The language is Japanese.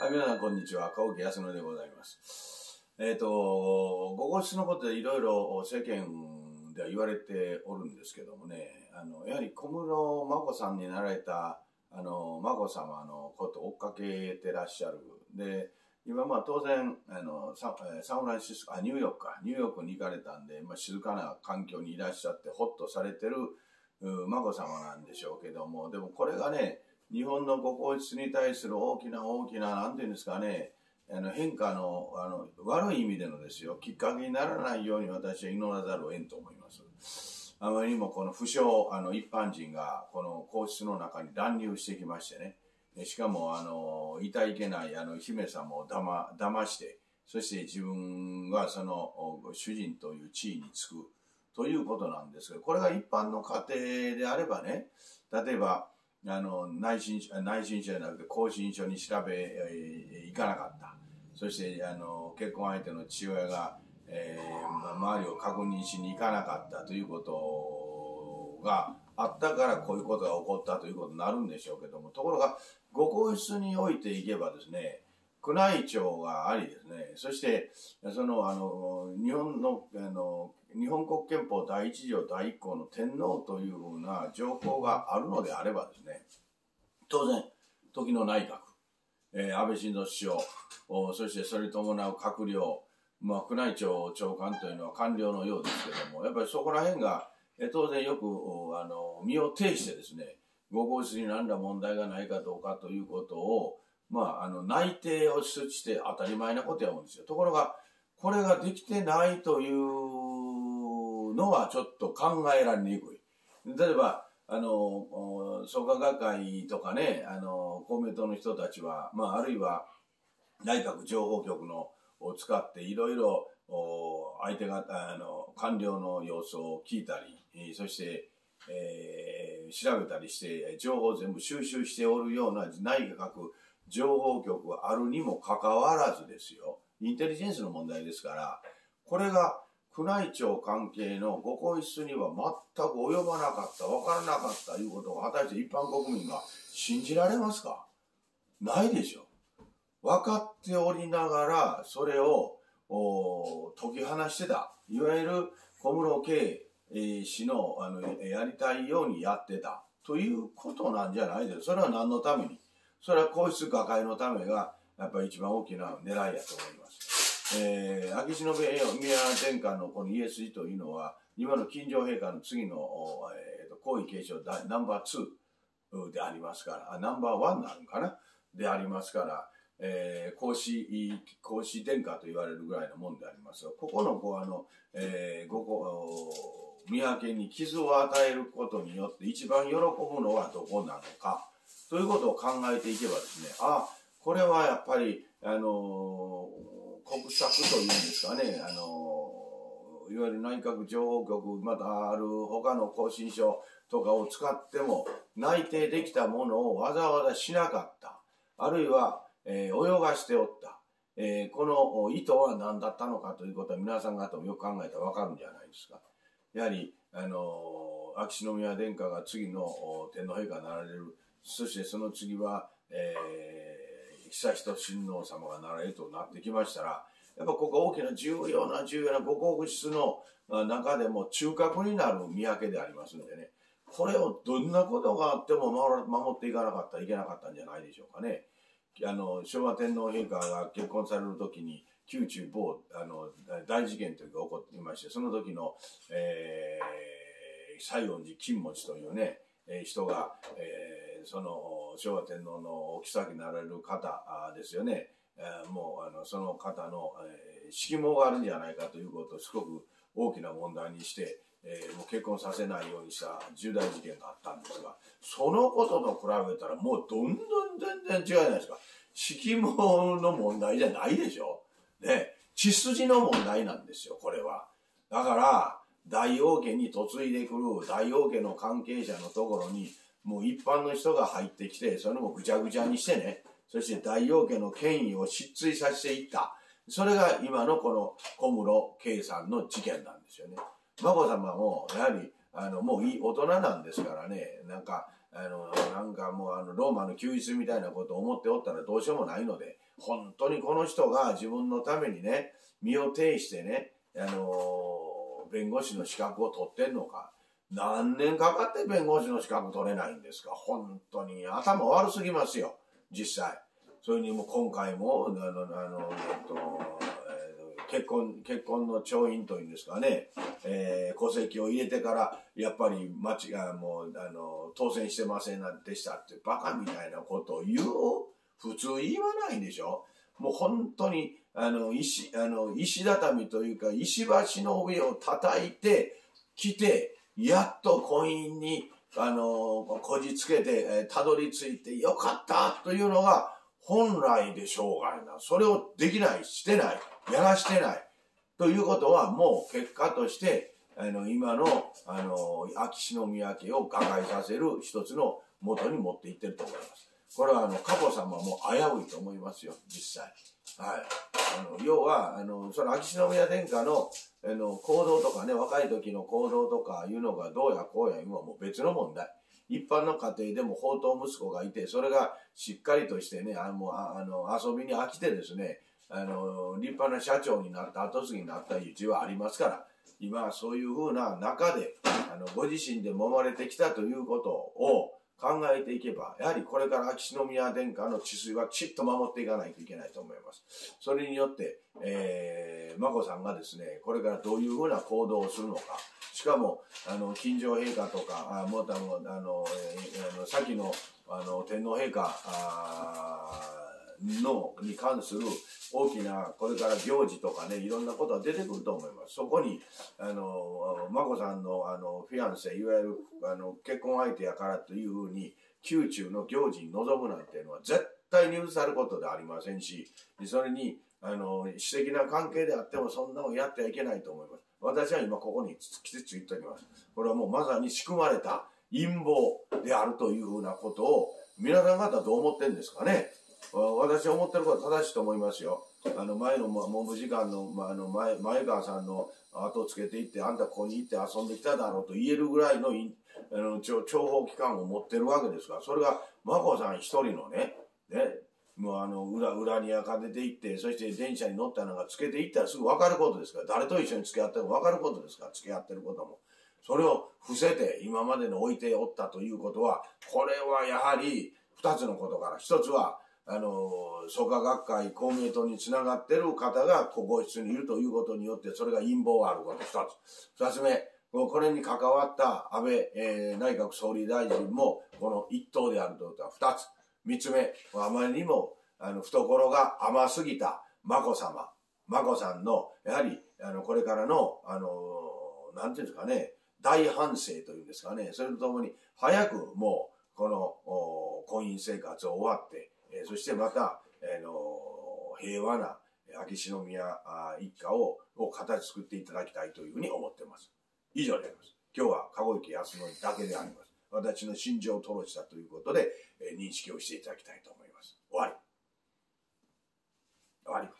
はい、皆さんこんにちは。青木康野でございます。えっ、と、ご皇室のことでいろいろ世間では言われておるんですけどもね、あの、やはり小室眞子さんになられた、あの、眞子さまのことを追っかけてらっしゃる。で、今まあ当然、あの、ササンフランシスコ、あ、ニューヨークか、ニューヨークに行かれたんで、まあ静かな環境にいらっしゃって、ほっとされてる、う眞子さまなんでしょうけども、でもこれがね、日本のご皇室に対する大きな大きな、なんていうんですかね、あの変化のあの悪い意味でのですよ、きっかけにならないように私は祈らざるを得んと思います。あまりにもこの不詳、あの一般人がこの皇室の中に乱入してきましてね、しかもあのいたいけないあの姫様をだま騙して、そして自分がその主人という地位につくということなんですけど、これが一般の家庭であればね、例えば、あの内申書内申書じゃなくて更新書に調べ、えー、いかなかった。そしてあの結婚相手の父親が、えー周りを確認しに行かなかったということがあったからこういうことが起こったということになるんでしょうけども。ところがご皇室においていけばですね宮内庁がありですね。そしてそのあの日本のあの日本国憲法第一条第一項の天皇というふうな条項があるのであればですね。当然時の内閣、えー安倍晋三首相そしてそれに伴う閣僚、まあ、宮内庁長官というのは官僚のようですけどもやっぱりそこら辺が、えー当然よくあの身を挺してですねご皇室に何ら問題がないかどうかということをまあ、あの内定をして当たり前なことや思うんですよ。ところが、これができてないというのはちょっと考えられにくい。例えば、あの、創価学会とかね、あの、公明党の人たちは、まあ、あるいは内閣情報局のを使っていろいろ相手が、あの、官僚の様子を聞いたり、そして、えー調べたりして、情報を全部収集しておるような内閣情報局があるにもかかわらずですよ。インテリジェンスの問題ですから、これが宮内庁関係のご皇室には全く及ばなかった、わからなかったということを果たして一般国民が信じられますか？ないでしょ。分かっておりながら、それを解き放してた。いわゆる小室圭えー氏のあのやりたいようにやってたということなんじゃないですか。それは何のために？それは皇室瓦解のためがやっぱり一番大きな狙いやと思います。えー、秋篠宮殿下のこの家筋というのは今の金城陛下の次の、えーと皇位継承だナンバー2でありますからあナンバーワンなのかな？でありますから、えー、皇子皇子殿下と言われるぐらいのもんでありますがここのこうあの、えー、ごこ宮家に傷を与えることによって一番喜ぶのはどこなのかということを考えていけばですねあこれはやっぱりあの国策というんですかねあのいわゆる内閣情報局またある他の更新書とかを使っても内定できたものをわざわざしなかった。あるいは、えー泳がしておった、えーこの意図は何だったのかということは皆さん方もよく考えたら分かるんじゃないですか。やはりあの秋篠宮殿下が次の天皇陛下になられるそしてその次は、えー、悠仁親王様がなられとなってきましたらやっぱここ大きな重要な重要なご皇室の中でも中核になる宮家でありますんでねこれをどんなことがあっても守っていかなかったらいけなかったんじゃないでしょうかね。あの昭和天皇陛下が結婚される時に宮中某あの大事件というのが起こっていましてその時の、えー、西園寺金持ちというね、人が、えーその昭和天皇のお妃になられる方ですよね、えーもうあのその方の、えー、色毛があるんじゃないかということをすごく大きな問題にして、えーもう結婚させないようにした重大事件があったんですがそのことと比べたらもうどんどん全然違うじゃないですか。色毛の問題じゃないでしょ。ね。血筋の問題なんですよこれは。だから大王家に嫁いでくる大王家の関係者のところにもう一般の人が入ってきてそれもぐちゃぐちゃにしてねそして大王家の権威を失墜させていったそれが今のこの小室圭さんの事件なんですよね。眞子さまもやはりあのもういい大人なんですからねなんかあの、なんかもうあの、ローマの休日みたいなことを思っておったらどうしようもないので、本当にこの人が自分のためにね、身を挺してね、あの、弁護士の資格を取ってんのか、何年かかって弁護士の資格取れないんですか？本当に頭悪すぎますよ、実際。それにも今回も、あの、あの、えっと、結婚、結婚の調印というんですかね、えー、戸籍を入れてから、やっぱり間違い、もう、あの、当選してませんなんでしたってバカみたいなことを言う？普通言わないでしょ？もう本当に、あの、石、あの、石畳というか、石橋の上を叩いて、来て、やっと婚姻に、あの、こじつけて、え、たどり着いてよかったというのが、本来でしょうがな。それをできない、してない。やらしてない。ということは、もう結果として、あの、今の、あの、秋篠宮家を瓦解させる一つの元に持っていってると思います。これは、あの、佳子様も危ういと思いますよ、実際。はい。あの、要は、あの、その秋篠宮殿下の、あの、行動とかね、若い時の行動とかいうのがどうやこうや今はもう別の問題。一般の家庭でも宝刀息子がいて、それがしっかりとしてね、あの、あの遊びに飽きてですね、あの、立派な社長になった、後継ぎになったいう字はありますから、今はそういうふうな中で、あの、ご自身で揉まれてきたということを考えていけば、やはりこれから秋篠宮殿下の治水はきちっと守っていかないといけないと思います。それによって、えー、眞子さんがですね、これからどういうふうな行動をするのか、しかも、あの、近所陛下とか、あもうあの、あの、えー、あの先の、あの、天皇陛下、あのに関する大きなこれから行事とかねいろんなことが出てくると思います。そこにあの眞子さんのあのフィアンセいわゆるあの結婚相手やからというふうに宮中の行事に臨むなんていうのは絶対に許されることでありませんしそれにあの私的な関係であってもそんなのやってはいけないと思います。私は今ここにきちっと言っておきます。これはもうまさに仕組まれた陰謀であるというふうなことを皆さん方どう思ってるんですかね？私思ってることは正しいと思いますよ。あの前の文部次官の,、まあ、あの前前川さんの後をつけていってあんたここに行って遊んできただろうと言えるぐらいのあの情報機関を持ってるわけですから。それが眞子さん一人のねねもうあの裏裏にか出ていってそして電車に乗ったのがつけていったらすぐ分かることですから。誰と一緒に付き合っても分かることですから付き合ってることも。それを伏せて今までの置いておったということはこれはやはり2つのことから。1つはあの、創価学会、公明党につながってる方が国王室にいるということによって、それが陰謀があること一つ。二つ目、これに関わった安倍、えー、内閣総理大臣も、この一党であるということは二つ。三つ目、あまりにも、あの、懐が甘すぎた眞子さま、眞子さんの、やはり、あの、これからの、あの、なんていうんですかね、大反省というんですかね、それとともに、早くもう、この、婚姻生活を終わって、えそしてまた、え、の平和な秋篠宮一家をを形作っていただきたいというふうに思っています。以上であります。今日は籠池康則だけであります。私の心情を吐露したということで、え、認識をしていただきたいと思います。終わり。終わります。